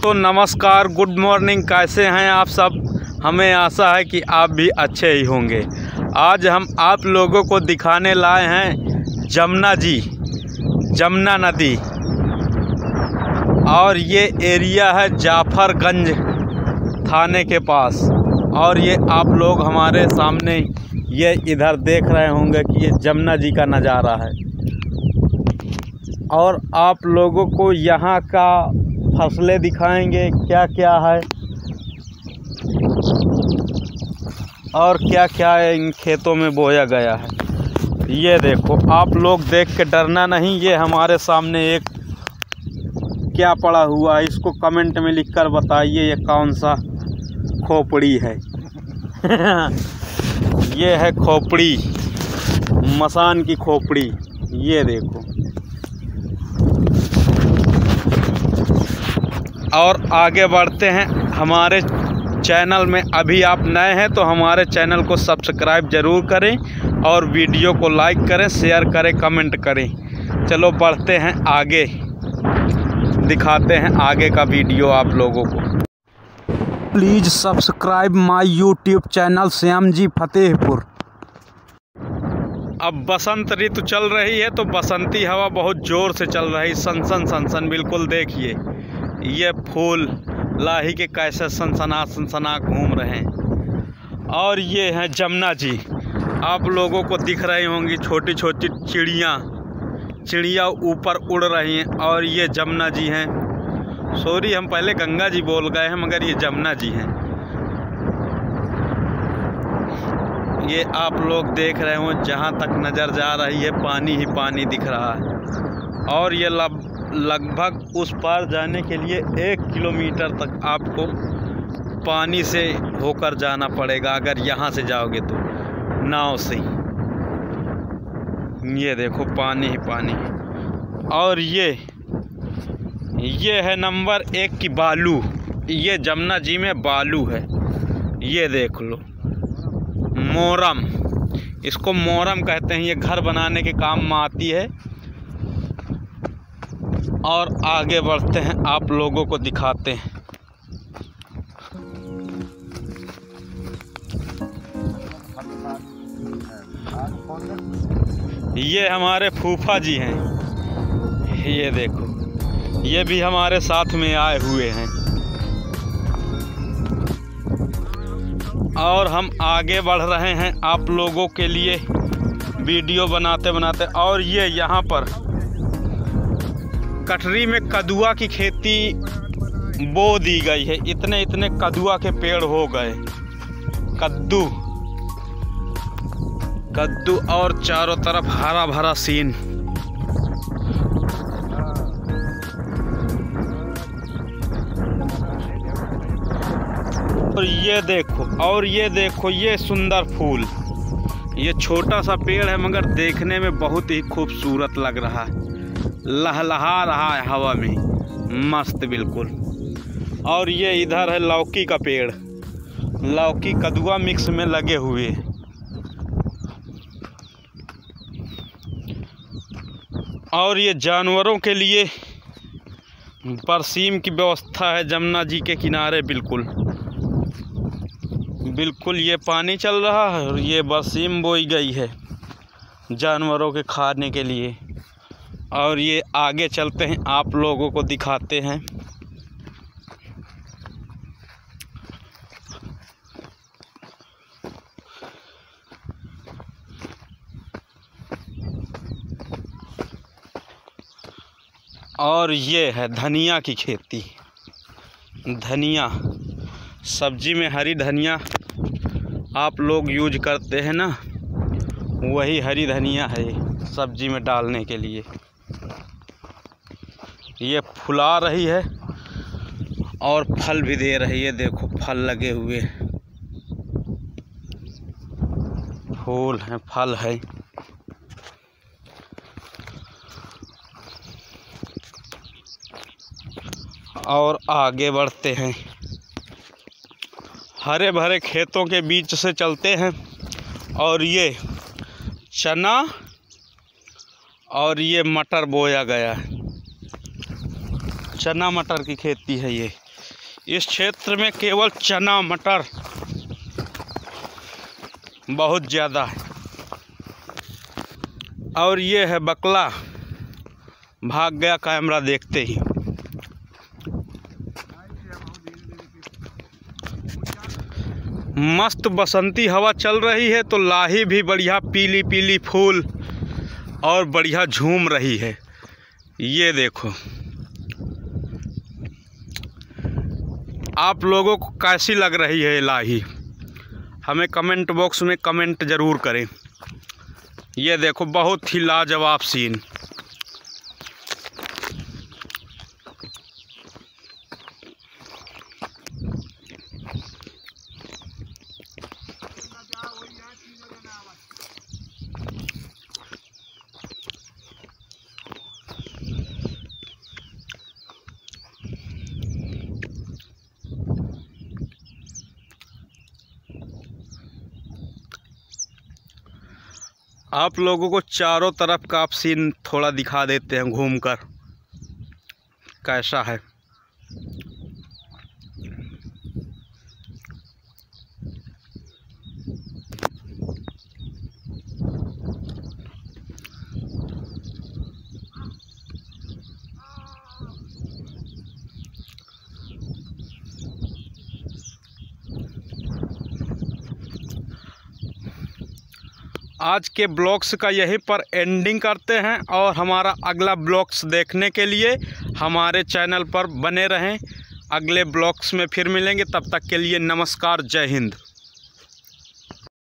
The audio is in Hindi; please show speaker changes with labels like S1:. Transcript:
S1: दोस्तों, नमस्कार, गुड मॉर्निंग, कैसे हैं आप सब? हमें आशा है कि आप भी अच्छे ही होंगे। आज हम आप लोगों को दिखाने लाए हैं जमुना जी, जमुना नदी। और ये एरिया है जाफरगंज थाने के पास। और ये आप लोग हमारे सामने ये इधर देख रहे होंगे कि ये जमुना जी का नज़ारा है। और आप लोगों को यहाँ का फ़सलें दिखाएँगे क्या क्या है। और क्या क्या है इन खेतों में बोया गया है। ये देखो, आप लोग देख के डरना नहीं, ये हमारे सामने एक क्या पड़ा हुआ है, इसको कमेंट में लिखकर बताइए ये कौन सा खोपड़ी है। ये है खोपड़ी, मसान की खोपड़ी, ये देखो। और आगे बढ़ते हैं हमारे चैनल में। अभी आप नए हैं तो हमारे चैनल को सब्सक्राइब ज़रूर करें और वीडियो को लाइक करें, शेयर करें, कमेंट करें। चलो बढ़ते हैं आगे। दिखाते हैं आगे का वीडियो आप लोगों को। Please subscribe my YouTube channel, Shyam ji Fatehpur. अब बसंत ऋतु चल रही है तो बसंती हवा बहुत ज़ोर से चल रही। सनसन सनसन, बिल्कुल देखिए। ये फूल लाही के कैसे सनसना सनसना घूम रहे हैं। और ये हैं जमुना जी। आप लोगों को दिख रही होंगी छोटी छोटी चिड़ियाँ। चिड़िया ऊपर उड़ रही हैं और ये जमुना जी हैं। सॉरी, हम पहले गंगा जी बोल गए हैं, मगर ये जमुना जी हैं। ये आप लोग देख रहे हो, जहाँ तक नज़र जा रही है, पानी ही पानी दिख रहा है। और ये लब लगभग उस पार जाने के लिए एक किलोमीटर तक आपको पानी से होकर जाना पड़ेगा अगर यहाँ से जाओगे तो। नाव से ही। ये देखो, पानी ही पानी और ये ये है नंबर एक की बालू। ये जमुना जी में बालू है। ये देख लो। मोरम। इसको मोरम कहते हैं। ये घर बनाने के काम में आती है। और आगे बढ़ते हैं। आप लोगों को दिखाते हैं। ये हमारे फूफा जी हैं। ये देखो, ये भी हमारे साथ में आए हुए हैं। और हम आगे बढ़ रहे हैं। आप लोगों के लिए वीडियो बनाते बनाते और ये यहाँ पर कटरी में कदुआ की खेती बो दी गई है। इतने इतने कदुआ के पेड़ हो गए। कद्दू। कद्दू और चारों तरफ़ हरा भरा सीन। और ये देखो, और ये देखो, ये सुंदर फूल। ये छोटा सा पेड़ है, मगर देखने में बहुत ही खूबसूरत लग रहा है। लहलहा रहा है हवा में। मस्त बिल्कुल। और ये इधर है लौकी का पेड़। लौकी कदुआ मिक्स में लगे हुए। और ये जानवरों के लिए बरसीम की व्यवस्था है जमुना जी के किनारे बिल्कुल। बिल्कुल ये पानी चल रहा है और ये बरसीम बोई गई है जानवरों के खाने के लिए। और ये आगे चलते हैं। आप लोगों को दिखाते हैं। और ये है धनिया की खेती। धनिया, सब्ज़ी में हरी धनिया आप लोग यूज़ करते हैं ना, वही हरी धनिया है सब्ज़ी में डालने के लिए। ये फुला रही है और फल भी दे रही है। देखो, फल लगे हुए। फूल हैं, फल है। और आगे बढ़ते हैं। हरे भरे खेतों के बीच से चलते हैं और ये चना और ये मटर बोया गया है। चना मटर की खेती है ये। इस क्षेत्र में केवल चना मटर बहुत ज़्यादा है। और ये है बकला। भाग गया कैमरा देखते ही। मस्त बसंती हवा चल रही है तो लाही भी बढ़िया पीली पीली फूल। और बढ़िया झूम रही है। ये देखो। आप लोगों को कैसी लग रही है लाही हमें कमेंट बॉक्स में कमेंट ज़रूर करें। ये देखो, बहुत ही लाजवाब सीन आप लोगों को चारों तरफ़ का आप सीन थोड़ा दिखा देते हैं घूमकर। कैसा है? आज के ब्लॉग्स का यहीं पर एंडिंग करते हैं और हमारा अगला ब्लॉग्स देखने के लिए हमारे चैनल पर बने रहें। अगले ब्लॉग्स में फिर मिलेंगे। तब तक के लिए नमस्कार, जय हिंद।